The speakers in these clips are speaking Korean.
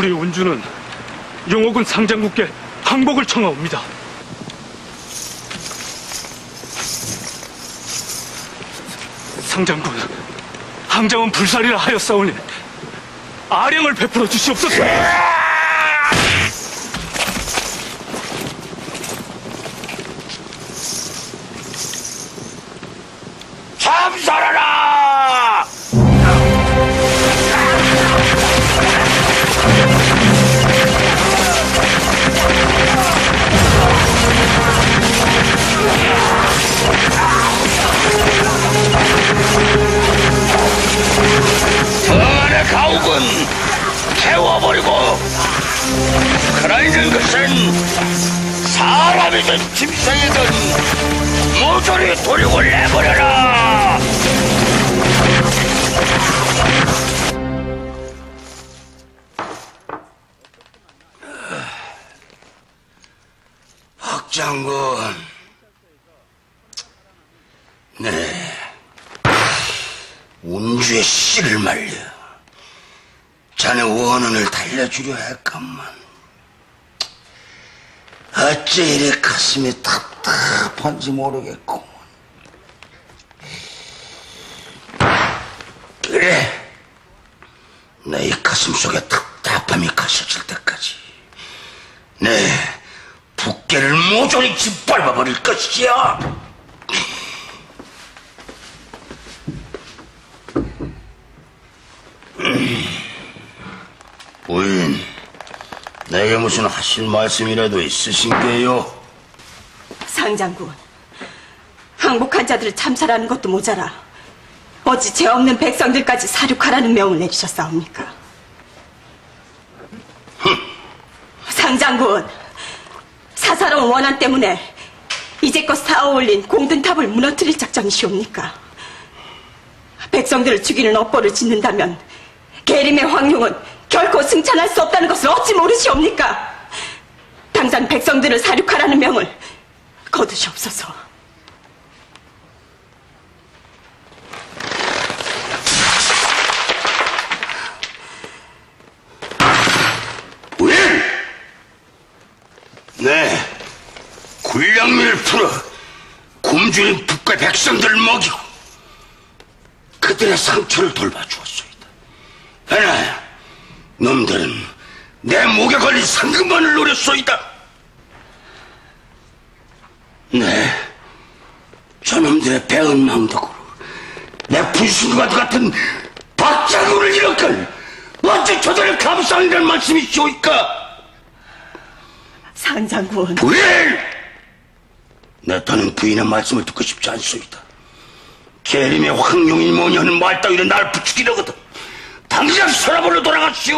우리 운주는 영옥은 상장국께 항복을 청하옵니다. 상장군, 항장은 불살이라 하였사오니 아령을 베풀어 주시옵소서. 참살아라! 살아있는 것은 사람이든 짐승이든 모조리 돌이고 내버려라! 박장군, 네, 운주의 씨를 말려. 자네 원혼을 달려주려 했건만 어째 이리 가슴이 답답한지 모르겠구먼. 그래, 내 이 가슴 속에 답답함이 가셔질 때까지 내 부께를 모조리 짓밟아 버릴 것이야. 부인, 내게 무슨 하실 말씀이라도 있으신게요? 상장군, 항복한 자들을 참살하는 것도 모자라 어찌 죄 없는 백성들까지 사륙하라는 명을 내리셨사옵니까? 상장군, 사사로운 원한 때문에 이제껏 쌓아올린 공든탑을 무너뜨릴 작정이시옵니까? 백성들을 죽이는 업보를 짓는다면 계림의 황룡은 결코 승천할 수 없다는 것을 어찌 모르시옵니까? 당장 백성들을 사륙하라는 명을 거두시옵소서. 부인! 네, 굴량미를 풀어 굶주린 북과 백성들을 먹이고 그들의 상처를 돌봐주었소이다. 하나, 놈들은 내 목에 걸린 상금만을 노렸소이다. 네, 저놈들의 배은 망덕으로 내 분신과 같은 박장군을 잃었걸 어째 저들을 감싸는 말씀이시오이까? 상장군, 부인! 내 더는 부인의 말씀을 듣고 싶지 않소이다. 계림의 황룡이 뭐니 하는 말 따위로 날 부추기려거든. 당장 서라벌로 돌아가시오!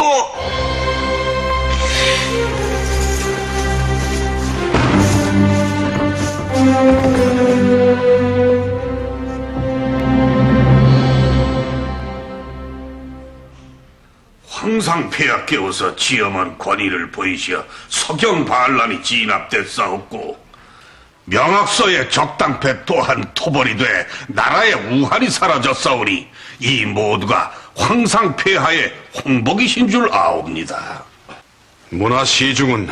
황상폐하 깨워서 지엄한 권위를 보이시어 서경 반란이 진압됐사옵고 명학서의 적당패 또한 토벌이 돼 나라의 우한이 사라졌사오니 이 모두가 황상폐하의 홍복이신 줄 아옵니다. 문화 시중은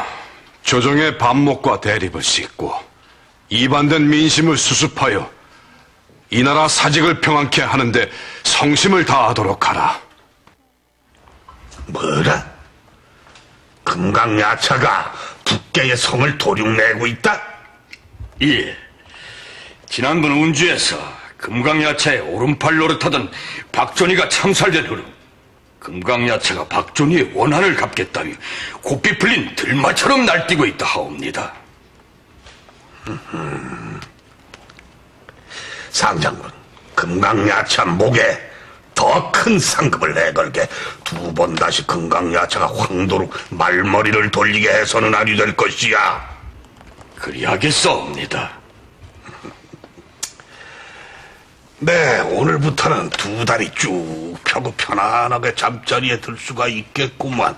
조정의 반목과 대립을 싣고 이반된 민심을 수습하여 이 나라 사직을 평안케 하는데 성심을 다하도록 하라. 뭐라? 금강야차가 북계의 성을 도륙내고 있다? 예. 지난번 운주에서 금강야차의 오른팔 노릇하던 박존이가 참살된 후로 금강야차가 박존이의 원한을 갚겠다며 곱비 풀린 들마처럼 날뛰고 있다 하옵니다. 상장군, 금강야차 목에 더 큰 상급을 내걸게 두 번 다시 금강야차가 황도로 말머리를 돌리게 해서는 아니 될 것이야. 그리하겠사옵니다. 네, 오늘부터는 두 다리 쭉 펴고 편안하게 잠자리에 들 수가 있겠구만.